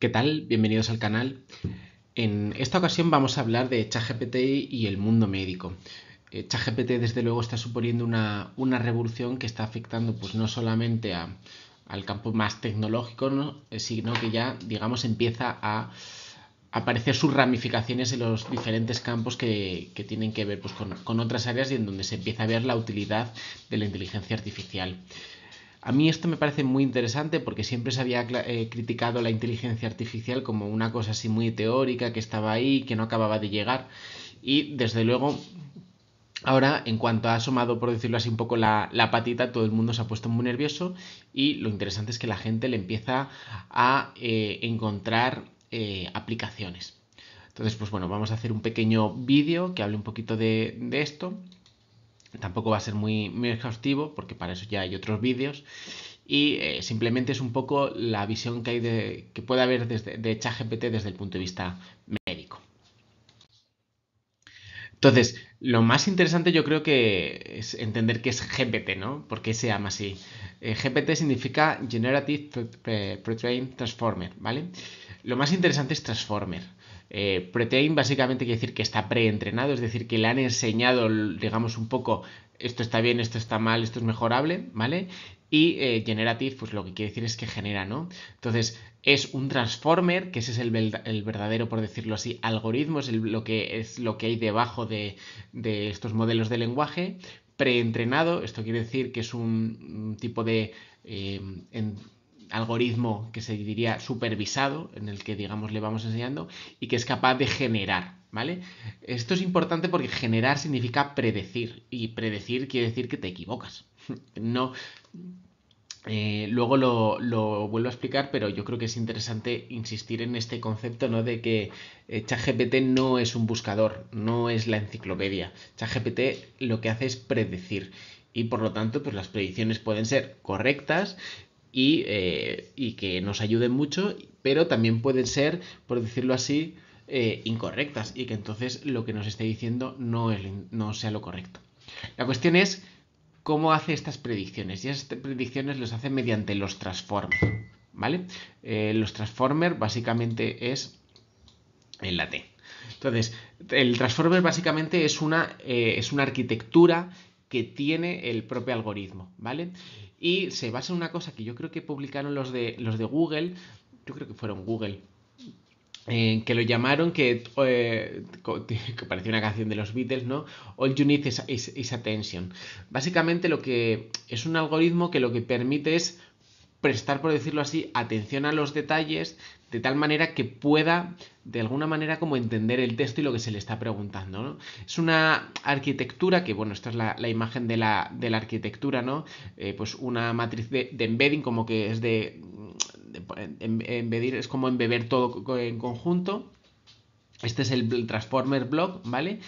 ¿Qué tal? Bienvenidos al canal. En esta ocasión vamos a hablar de ChatGPT y el mundo médico. Eh, ChatGPT desde luego está suponiendo una, revolución que está afectando pues no solamente al campo más tecnológico, eh, sino que ya digamos empieza a aparecer sus ramificaciones en los diferentes campos que, tienen que ver pues, con otras áreas y en donde se empieza a ver la utilidad de la inteligencia artificial. A mí esto me parece muy interesante porque siempre se había eh, criticado la inteligencia artificial como una cosa así muy teórica que estaba ahí, que no acababa de llegar. Y desde luego, ahora, en cuanto ha asomado, por decirlo así, un poco la, patita, todo el mundo se ha puesto muy nervioso y lo interesante es que la gente le empieza a eh, encontrar eh, aplicaciones. Entonces, pues bueno, vamos a hacer un pequeño vídeo que hable un poquito de esto Tampoco va a ser muy, muy exhaustivo porque para eso ya hay otros vídeos. Y eh, simplemente es un poco la visión que hay de, que puede haber desde, de ChatGPT desde el punto de vista médico. Entonces, lo más interesante yo creo que es entender qué es GPT, ¿no? ¿Por qué se llama así? Eh, GPT significa Generative Pre-Trained Transformer, ¿vale? Lo más interesante es Transformer. Eh, Pretrain básicamente quiere decir que está preentrenado, es decir, que le han enseñado, digamos, un poco esto está bien, esto está mal, esto es mejorable, ¿vale? Y eh, Generative, pues lo que quiere decir es que genera, ¿no? Entonces, es un transformer, que ese es el, verdadero, por decirlo así, algoritmo, es lo, que, es lo que hay debajo de, estos modelos de lenguaje, preentrenado, esto quiere decir que es un, tipo de eh, algoritmo que se diría supervisado, en el que digamos le vamos enseñando, y que es capaz de generar, ¿vale? Esto es importante porque generar significa predecir, y predecir quiere decir que te equivocas. no. Eh, luego lo, vuelvo a explicar, pero yo creo que es interesante insistir en este concepto, ¿no? De que eh, ChatGPT no es un buscador, no es la enciclopedia. ChatGPT lo que hace es predecir y por lo tanto pues las predicciones pueden ser correctas eh, y, que nos ayuden mucho, pero también pueden ser, por decirlo así, eh, incorrectas y que entonces lo que nos esté diciendo no, sea lo correcto. La cuestión es cómo hace estas predicciones y estas predicciones las hace mediante los transformers, ¿vale? Eh, los transformers básicamente es en la T. Entonces, el transformer básicamente es una, es una arquitectura que tiene el propio algoritmo, ¿vale? Y se basa en una cosa que yo creo que publicaron los de, los de Google, yo creo que fueron Google, eh, que lo llamaron que, eh, que parecía una canción de los Beatles, ¿no? All you need is, attention. Básicamente lo que es un algoritmo que lo que permite es prestar, por decirlo así, atención a los detalles de tal manera que pueda, de alguna manera, como entender el texto y lo que se le está preguntando, ¿no? Es una arquitectura que, bueno, esta es la, imagen de la, arquitectura, ¿no? Eh, pues una matriz de, embedding como que es de, embedir, es como embeber todo en conjunto. Este es el Transformer Block, ¿vale?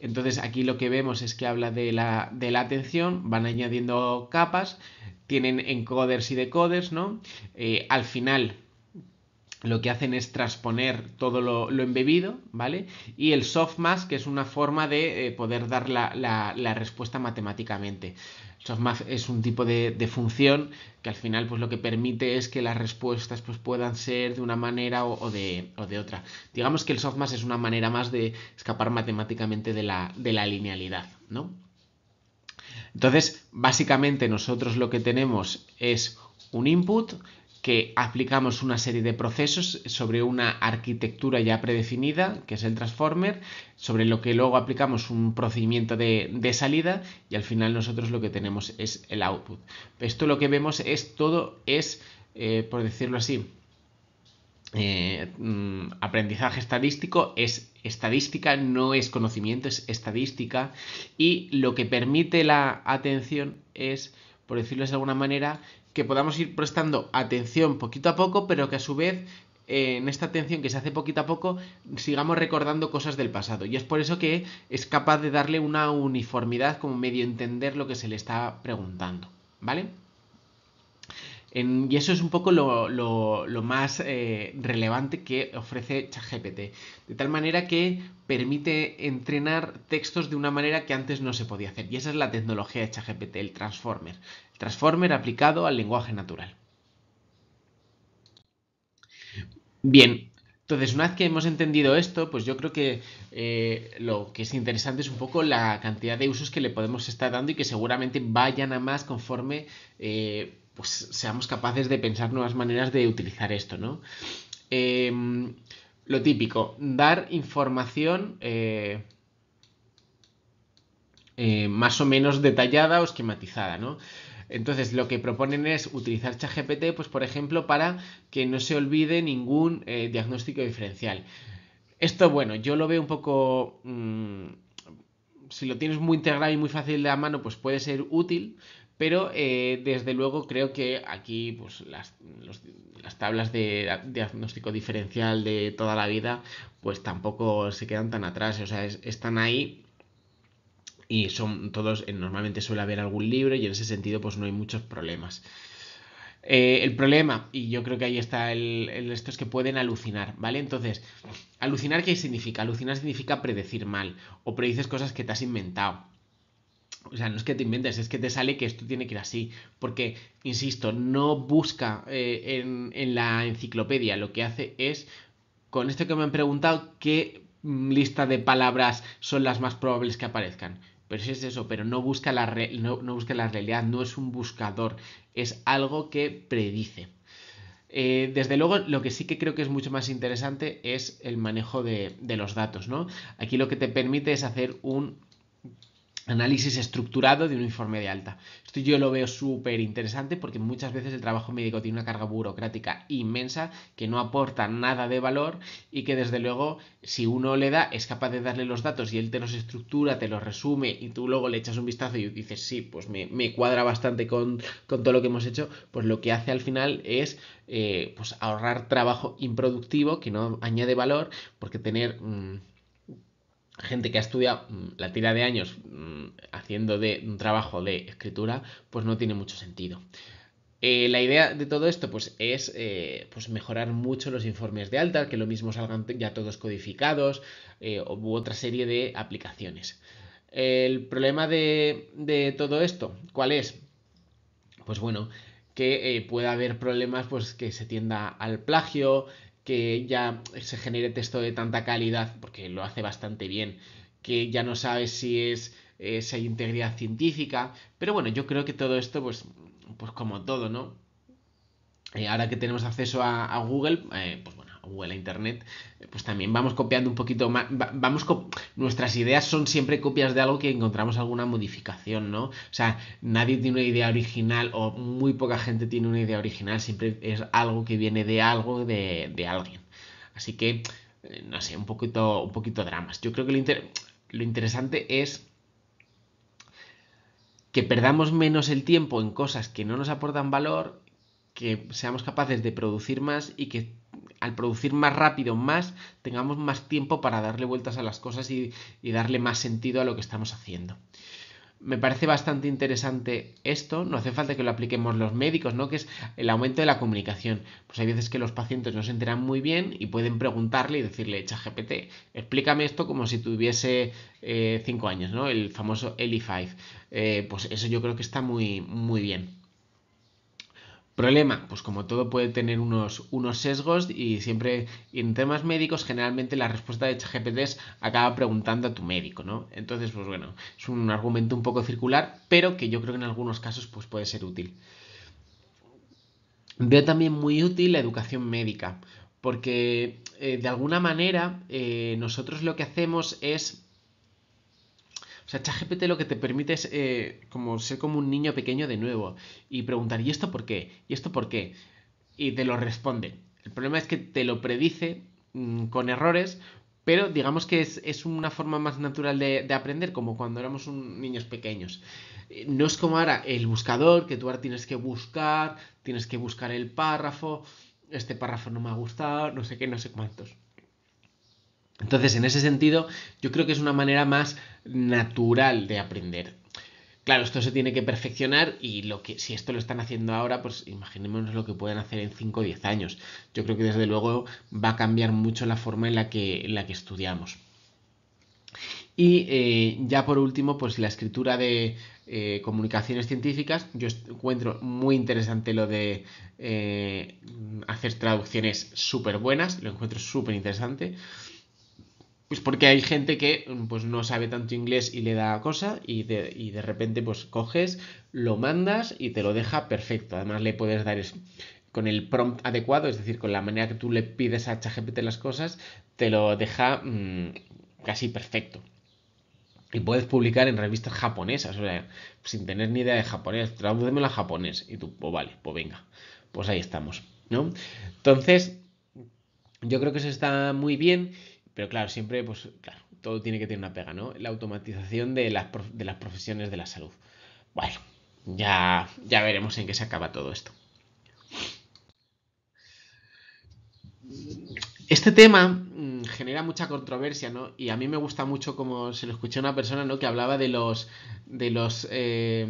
Entonces aquí lo que vemos es que habla de la, de la atención, van añadiendo capas tienen encoders y decoders, ¿no? Eh, al final lo que hacen es transponer todo lo, embebido, ¿vale? Y el softmask, que es una forma de eh, poder dar la, respuesta matemáticamente. Softmask es un tipo de, función que al final pues lo que permite es que las respuestas pues puedan ser de una manera o, de, de, otra. Digamos que el softmask es una manera más de escapar matemáticamente de la, de la linealidad, ¿no? Entonces, básicamente nosotros lo que tenemos es un input que aplicamos una serie de procesos sobre una arquitectura ya predefinida, que es el transformer, sobre lo que luego aplicamos un procedimiento de, salida y al final nosotros lo que tenemos es el output. Esto lo que vemos es todo, es, eh, por decirlo así, eh, mm, aprendizaje estadístico es estadística, no es conocimiento, es estadística y lo que permite la atención es, por decirlo de alguna manera, que podamos ir prestando atención poquito a poco, pero que a su vez eh, en esta atención que se hace poquito a poco sigamos recordando cosas del pasado y es por eso que es capaz de darle una uniformidad como medio entender lo que se le está preguntando, ¿vale? Y eso es un poco lo, más eh, relevante que ofrece ChatGPT. De tal manera que permite entrenar textos de una manera que antes no se podía hacer. Y esa es la tecnología de ChatGPT, el Transformer. El Transformer aplicado al lenguaje natural. Bien, entonces una vez que hemos entendido esto, pues yo creo que eh, lo que es interesante es un poco la cantidad de usos que le podemos estar dando y que seguramente vayan a más conforme eh, pues seamos capaces de pensar nuevas maneras de utilizar esto, ¿no? Em, lo típico, dar información eh, más o menos detallada o esquematizada, ¿no? Entonces, lo que proponen es utilizar ChatGPT, pues por ejemplo, para que no se olvide ningún eh, diagnóstico diferencial. Esto, bueno, yo lo veo un poco... Mm, si lo tienes muy integrado y muy fácil de la mano, pues puede ser útil, pero eh, desde luego creo que aquí pues, las, tablas de diagnóstico diferencial de toda la vida pues tampoco se quedan tan atrás, o sea, están ahí y son todos, eh, normalmente suele haber algún libro y en ese sentido pues no hay muchos problemas. Eh, el problema, y yo creo que ahí está el, esto, es que pueden alucinar, ¿vale? Entonces, alucinar, ¿qué significa? Alucinar significa predecir mal o predices cosas que te has inventado. O sea, no es que te inventes, es que te sale que esto tiene que ir así. Porque, insisto, no busca eh, en, en la enciclopedia, lo que hace es, con esto que me han preguntado, qué mm, lista de palabras son las más probables que aparezcan. Pero si es eso, pero no busca, la no, busca la realidad, no es un buscador, es algo que predice. Eh, desde luego, lo que sí que creo que es mucho más interesante es el manejo de, de los datos, ¿no? Aquí lo que te permite es hacer un análisis estructurado de un informe de alta. Esto yo lo veo súper interesante porque muchas veces el trabajo médico tiene una carga burocrática inmensa que no aporta nada de valor y que desde luego si uno le da es capaz de darle los datos y él te los estructura, te los resume y tú luego le echas un vistazo y dices sí, pues me, cuadra bastante con, todo lo que hemos hecho, pues lo que hace al final es eh, pues ahorrar trabajo improductivo que no añade valor porque tener... Mm, gente que ha estudiado mm, la tira de años mm, haciendo de un trabajo de escritura, pues no tiene mucho sentido. Eh, la idea de todo esto pues, es eh, pues mejorar mucho los informes de alta, que lo mismo salgan ya todos codificados eh, u otra serie de aplicaciones. El problema de, de, todo esto, ¿cuál es? Pues bueno, que pueda haber problemas pues, que se tienda al plagio, que ya se genere texto de tanta calidad, porque lo hace bastante bien, que ya no sabes si es si hay integridad científica, pero bueno, yo creo que todo esto, pues, pues como todo, ¿no? Eh, ahora que tenemos acceso a, Google, eh, pues bueno, a Google, a Internet, eh, pues también vamos copiando un poquito más, vamos nuestras ideas son siempre copias de algo que encontramos alguna modificación, ¿no? O sea, nadie tiene una idea original o muy poca gente tiene una idea original, siempre es algo que viene de algo de, de alguien. Así que, no sé, un poquito, un poquito dramas. Yo creo que lo, lo interesante es que perdamos menos el tiempo en cosas que no nos aportan valor que seamos capaces de producir más y que al producir más rápido, más, tengamos más tiempo para darle vueltas a las cosas y, darle más sentido a lo que estamos haciendo. Me parece bastante interesante esto, no hace falta que lo apliquemos los médicos, ¿no? Que es el aumento de la comunicación. Pues hay veces que los pacientes no se enteran muy bien y pueden preguntarle y decirle, GPT, explícame esto como si tuviese 5 eh, años, ¿no? El famoso ELI5. Eh, pues eso yo creo que está muy, muy bien. Problema, pues como todo puede tener unos, sesgos y siempre en temas médicos generalmente la respuesta de ChatGPT es acaba preguntando a tu médico, ¿no? Entonces, pues bueno, es un argumento un poco circular, pero que yo creo que en algunos casos pues puede ser útil. Veo también muy útil la educación médica, porque eh, de alguna manera eh, nosotros lo que hacemos es o sea, ChatGPT lo que te permite es eh, como ser como un niño pequeño de nuevo y preguntar, ¿y esto por qué? ¿Y esto por qué? Y te lo responde. El problema es que te lo predice mm, con errores, pero digamos que es, una forma más natural de, aprender, como cuando éramos niños pequeños. Eh, no es como ahora el buscador, que tú ahora tienes que buscar, tienes que buscar el párrafo, este párrafo no me ha gustado, no sé qué, no sé cuántos. Entonces, en ese sentido, yo creo que es una manera más natural de aprender. Claro, esto se tiene que perfeccionar y lo que, si esto lo están haciendo ahora, pues imaginémonos lo que pueden hacer en 5 o 10 años. Yo creo que desde luego va a cambiar mucho la forma en la que, la que estudiamos. Y eh, ya por último, pues la escritura de, eh, comunicaciones científicas, yo encuentro muy interesante lo de eh, hacer traducciones súper buenas, lo encuentro súper interesante. Pues porque hay gente que pues, no sabe tanto inglés y le da cosa y de, y de repente pues coges, lo mandas y te lo deja perfecto. Además le puedes dar eso con el prompt adecuado, es decir, con la manera que tú le pides a ChatGPT las cosas, te lo deja mm, casi perfecto. Y puedes publicar en revistas japonesas, o sea, sin tener ni idea de japonés, tradúcemelo a japonés. Y tú, pues vale, pues venga, pues ahí estamos, ¿no? Entonces, yo creo que eso está muy bien, pero claro, siempre, pues claro, todo tiene que tener una pega, ¿no? La automatización de las, de las profesiones de la salud. Bueno, ya, ya veremos en qué se acaba todo esto. Este tema mm, genera mucha controversia, ¿no? Y a mí me gusta mucho como se lo escuché a una persona, ¿no? Que hablaba de los, de los eh,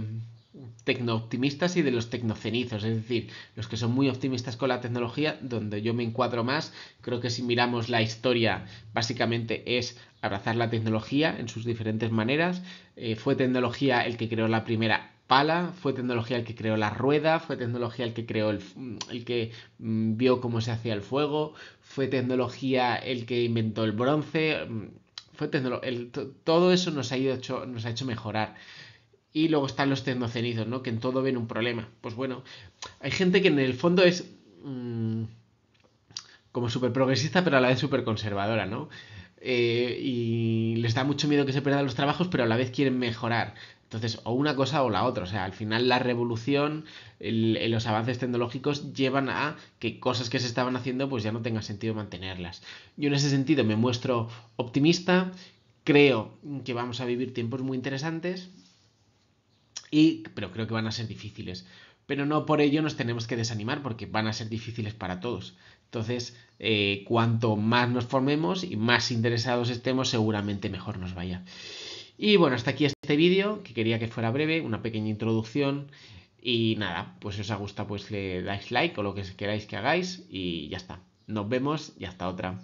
tecno-optimistas y de los tecnocenizos, es decir, los que son muy optimistas con la tecnología, donde yo me encuadro más. Creo que si miramos la historia, básicamente es abrazar la tecnología en sus diferentes maneras. Eh, fue tecnología el que creó la primera pala, fue tecnología el que creó la rueda, fue tecnología el que creó el, el que mm, vio cómo se hacía el fuego, fue tecnología el que inventó el bronce, mm, fue el, todo eso nos ha, ido hecho, nos ha hecho mejorar. Y luego están los tecnocenizos, ¿no? Que en todo ven un problema. Pues bueno, hay gente que en el fondo es mm, como súper progresista, pero a la vez súper conservadora, ¿no? Eh, y les da mucho miedo que se pierdan los trabajos, pero a la vez quieren mejorar. Entonces, o una cosa o la otra. O sea, al final la revolución, los avances tecnológicos llevan a que cosas que se estaban haciendo pues ya no tenga sentido mantenerlas. Yo en ese sentido me muestro optimista, creo que vamos a vivir tiempos muy interesantes, pero creo que van a ser difíciles. Pero no por ello nos tenemos que desanimar porque van a ser difíciles para todos. Entonces, eh, cuanto más nos formemos y más interesados estemos, seguramente mejor nos vaya. Y bueno, hasta aquí este vídeo, que quería que fuera breve, una pequeña introducción. Y nada, pues si os ha gustado, pues le dais like o lo que queráis que hagáis. Y ya está. Nos vemos y hasta otra.